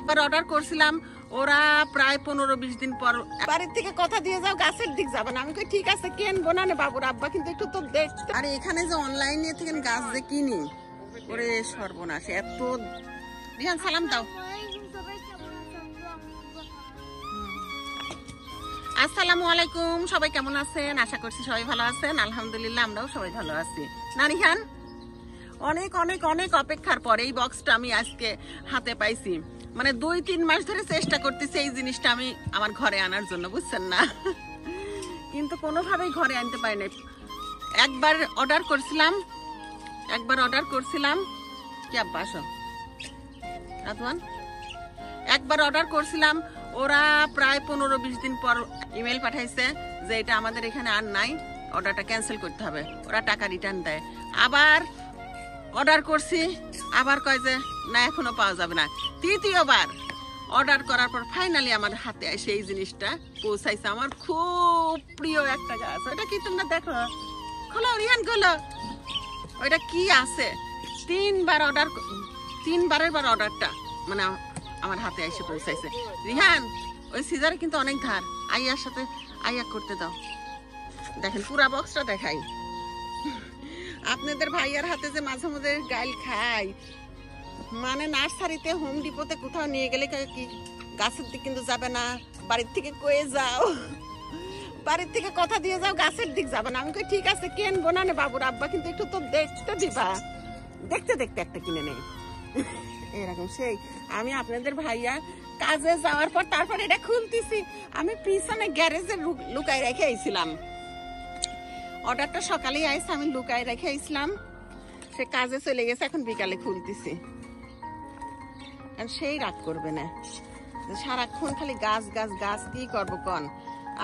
একবার অর্ডার করছিলাম ওরা প্রায় পনেরো বিশ দিন পর বাড়ির থেকে কথা দিয়ে যাও গাছের দিক যাবে না। আমি কই ঠিক আছে কিনবো না নে বাবুর আব্বা কিন্তু একটু তো দেখতে আর এখানে যে অনলাইনে থেকে গাছ যে কিনি ওরে সর্বনাশ এত রিহান সালাম দাও। আসসালামু আলাইকুম সবাই কেমন আছেন? আশা করছি সবাই ভালো আছেন। আলহামদুলিল্লাহ আমরাও সবাই ভালো আছি। নারিহান অনেক অনেক অনেক অপেক্ষার পর এই বক্সটা আমি আজকে হাতে পাইছি। মানে দুই, তিন মাস ধরে চেষ্টা করতেছি এই জিনিসটা আমি আমার ঘরে আনার জন্য, বুঝছেন না? কিন্তু কোনোভাবেই ঘরে আনতে পারি নাই। একবার অর্ডার করছিলাম, একবার অর্ডার করছিলাম। কি আব্বা, আসো। রাতওয়ান একবার অর্ডার করছিলাম, ওরা প্রায় পনেরো, বিশ দিন পর ইমেল পাঠাইছে যে এটা আমাদের এখানে আর নাই অর্ডারটা ক্যান্সেল করতে হবে। ওরা টাকা রিটার্ন দেয়। আবার অর্ডার করছি। আবার কয় যে, না, এখনও পাওয়া যাবে না। তৃতীয়বার অর্ডার করার পর ফাইনালি আমার হাতে এসে এই জিনিসটা পৌঁছাইছে। আমার খুব প্রিয় একটা গাছ। ওটা কি তোমরা দেখো? খোলো, রিহান, খোলো। ওইটা কি আছে? তিনবার অর্ডার তিনবারের বার অর্ডারটা মানে আমার হাতে এসে পৌঁছাইছে। রিহান, ওই সিজারে কিন্তু অনেক ধার। আইয়ার সাথে আইয়া করতে দাও। দেখেন, পুরা বক্সটা দেখাই। আপনাদের ভাইয়ার হাতে যে মাঝে মাঝে গাইল খাই। মানে নার্সারিতে হোম ডিপোতে কোথাও নিয়ে গেলে কি গাছের দিক কিন্তু যাবে না, বাড়ির থেকে কয়ে যাও। বাড়ির থেকে কথা দিয়ে যাও, গাছের দিক যাবে না। আমি কই, ঠিক আছে কিনবো না নে বাবুর আব্বা, কিন্তু একটু তো দেখতে দিবা। দেখতে দেখতে একটা কিনে নেই। এরকম সেই। আমি আপনাদের ভাইয়া কাজে যাওয়ার পর তারপর এটা খুলতেছি। আমি পিছনে গ্যারেজে লুকাই রেখে আইছিলাম। অর্ডারটা সকালেই আইসে আমি লুকায় রেখে আইছিলাম। সে কাজে চলে গেছে, এখন বিকালে খুলতেছি। সেই রাগ করবে না। সারাক্ষণ খালি গাছ গাছ গাছ, কি করব কন?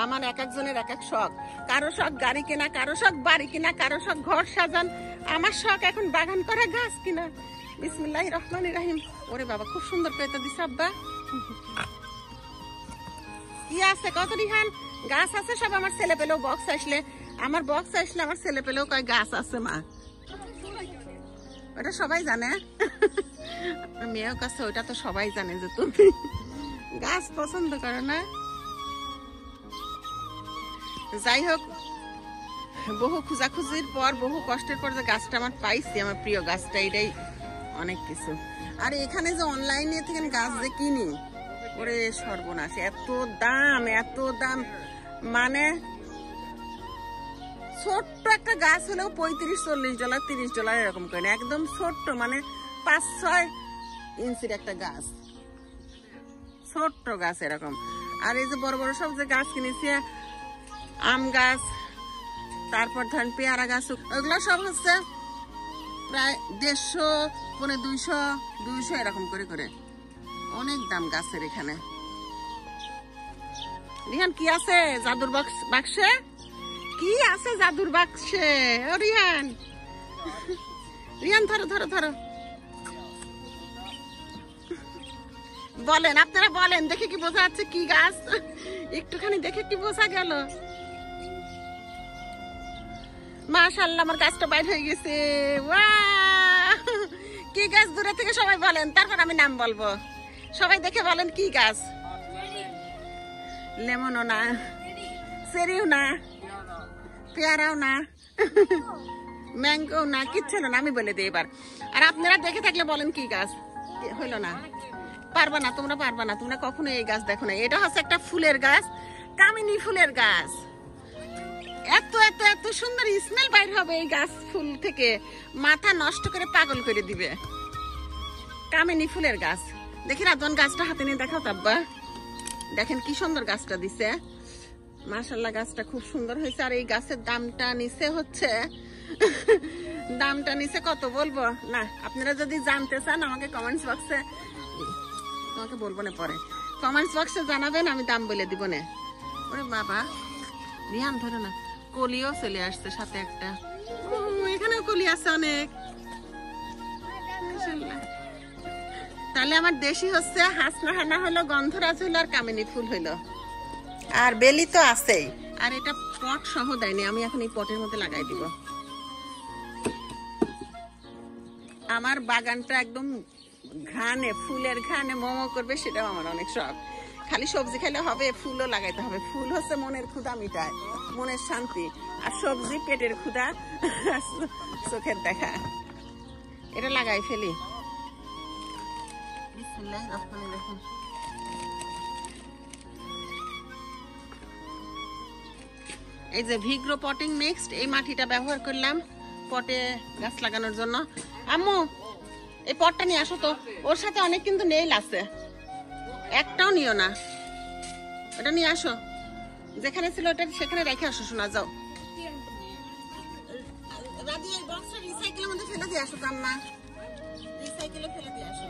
আমার এক একজনের এক এক শখ। কারও শখ গাড়ি কেনা, কারও শখ বাড়ি কিনা, কারও শখ ঘর সাজান। আমার শখ এখন বাগান করা গাছ কিনা। বিসমিল্লাহ রহমান রাহিম। ওরে বাবা, খুব সুন্দর পেতে দিস আব্বা। কি আছে? কত রিহান? গাছ আছে, সব আমার ছেলে পেলেও বক্স আসলে। আমার বক্স আসলে আমার ছেলে পেলেও কয় গাছ আছে মা। ওটা সবাই জানে। মেয়ের কাছে ওটা তো সবাই জানে যে তুমি গাছ পছন্দ করো না। যাই হোক, বহু খোঁজাখুঁজির পর, বহু কষ্টের পর যে গাছটা আমার পাইছি, আমার প্রিয় গাছটা, এটাই অনেক কিছু। আর এখানে যে অনলাইনে থেকে গাছ যে কিনি, ওরে সর্বনাশ, এত দাম এত দাম। মানে ছোট্ট একটা গাছ হলেও পঁয়ত্রিশ, চল্লিশ ডলার তিরিশ ডলার এরকম করে না। একদম ছোট্ট মানে পাঁচ, ছয় ইঞ্চির একটা গাছ। ছোট্ট গাছ এরকম। আর এই যে বড় বড় সব যে গাছ কিনেছি, আম গাছ, তারপর ধরেন পেয়ারা গাছ, ওগুলো সব হচ্ছে প্রায় দেড়শো, পনে দুইশো দুইশো এরকম করে করে। অনেক দাম গাছের এখানে। রিহান কি আছে জাদুর বাক্স বাক্সে? কি আছে জাদুর বাক্সে? ও রিয়ান রিহান ধরো ধরো ধরো বলেন আপনারা বলেন দেখে কি বোঝা যাচ্ছে কি গাছ? একটুখানি দেখে কি বোঝা গেল? মাশাল্লাহ আমার গাছটা বাইর হয়ে গেছে! কি গাছ? দূরে থেকে সবাই বলেন তারপর আমি নাম বলব। সবাই দেখে বলেন কি গাছ? লেমনও না সেরিও না। পেয়ারাও না। ম্যাঙ্গো না, কিচ্ছু না, আমি বলে দিই এবার। আর আপনারা দেখে থাকলে বলেন কি গাছ? হইল না। পারবা না, তোমরা পারবা না, তোমরা কখনো এই গাছ দেখো না। এটা হচ্ছে একটা ফুলের গাছ, কামিনী ফুলের গাছ। এত এত এত সুন্দর স্মেল বাইর হবে এই গাছ ফুল থেকে। মাথা নষ্ট করে পাগল করে দিবে। কামিনী ফুলের গাছ। দেখি রাজন গাছটা হাতে নিয়ে দেখাও তাব্বা দেখেন কি সুন্দর গাছটা দিছে। মাশাল্লাহ গাছটা খুব সুন্দর হয়েছে। আর এই গাছের দামটা নিচে হচ্ছে, দামটা নিচে কত বলব? না, আপনারা যদি জানতে চান, আমাকে কমেন্টস বক্সে তোমাকে বলব না পরে। কমেন্টস বক্সে জানাবেন, আমি দাম বলে দিব না। ওরে বাবা, রিয়ান, ধরে না। কলিও চলে আসছে সাথে একটা। এখানেও কলি আছে অনেক। তাহলে আমার দেশি হচ্ছে হাসনা হানা হলো গন্ধরাজ হলো আর কামিনী ফুল হইল। আর বেলি তো আছেই। আর এটা পট সহ দেয়নি আমি এখন এই পটের মধ্যে লাগাই দিব। আমার বাগানটা একদম ঘানে ফুলের ঘানে মোমো করবে সেটাও আমার অনেক শখ। খালি সবজি খেলে হবে ফুলও লাগাইতে হবে। ফুল হচ্ছে মনের ক্ষুধা মিটায় মনের শান্তি। আর সবজি পেটের ক্ষুধা চোখের দেখা। এটা লাগাই ফেলি। বিসমিল্লাহির রহমানির রহিম। এই যে ভিগ্রো পটিং মিক্সড এই মাটিটা ব্যবহার করলাম পটে গাছ লাগানোর জন্য। আম্মু, এই পটটা নিয়ে আসো তো। ওর সাথে অনেক কিন্তু নেইল আছে। একটাও নিও না। ওটা নিয়ে আসো। যেখানে ছিল ওটা সেখানে রেখে আসো শোনা যাও। রাজি এই বক্সটা রিসাইকেলের মধ্যে ফেলে দিয়ে আসো, কান্না। রিসাইকেলে ফেলে দিয়ে আসো।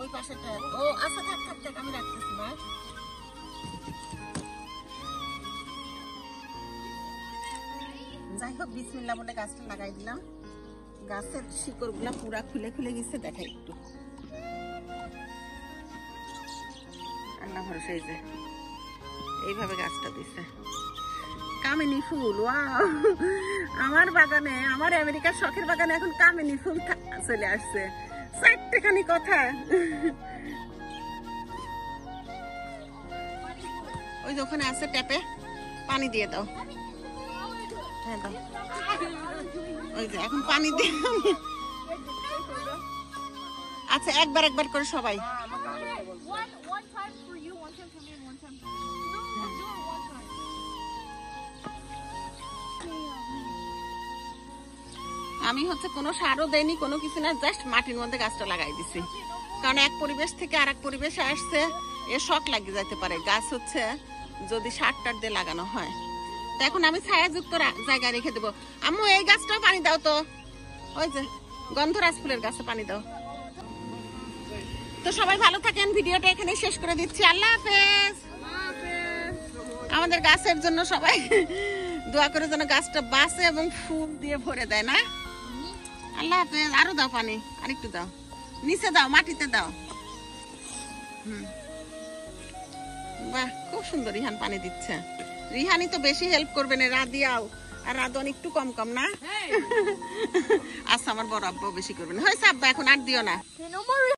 ওই ও আচ্ছা আমি রাখতেছি না যাই হোক বিসমিল্লা বলে গাছটা লাগাই দিলাম। গাছের শিকড়গুলা পুরা খুলে খুলে গেছে, দেখাই একটু। ভরসা এই যে। এইভাবে গাছটা দিছে। কামিনী ফুল ওয়াও। আমার বাগানে আমার আমেরিকার শখের বাগানে এখন কামিনী ফুল চলে আসছে। চারটেখানি কথা। ওই যে ওখানে আছে ট্যাপে পানি দিয়ে দাও। হ্যাঁ দাও। ওই যে এখন পানি দিয়ে আচ্ছা একবার একবার করে সবাই। আমি হচ্ছে কোনো সারও দেয়নি কোনো কিছু না জাস্ট মাটির মধ্যে গাছটা লাগাই দিছি। কারণ এক পরিবেশ থেকে আর এক পরিবেশে আসছে, এ শখ লাগিয়ে যাইতে পারে। গাছ হচ্ছে যদি সার টার দিয়ে লাগানো হয়। তো এখন আমি ছায়াযুক্ত জায়গায় রেখে দেবো। আম্মু, এই গাছটাও পানি দাও তো। ওই যে, গন্ধরাজ ফুলের গাছে পানি দাও। তো সবাই ভালো থাকেন, ভিডিওটা এখানে শেষ করে দিচ্ছি। আল্লাহ হাফেজ। আমাদের গাছের জন্য সবাই দোয়া করে যেন গাছটা বাঁচে এবং ফুল দিয়ে ভরে দেয়, না? আল্লাহ হাফেজ আরও দাও পানি আরেকটু দাও। নিচে দাও মাটিতে দাও। হুম। বাহ খুব সুন্দর রিহান পানি দিচ্ছে। রিহানি তো বেশি হেল্প করবে না রাদিয়াও আর রাদন একটু কম কম না? আচ্ছা আমার বড় আব্বাও বেশি করবে না। হয়েছে আব্বা এখন আর দিও না।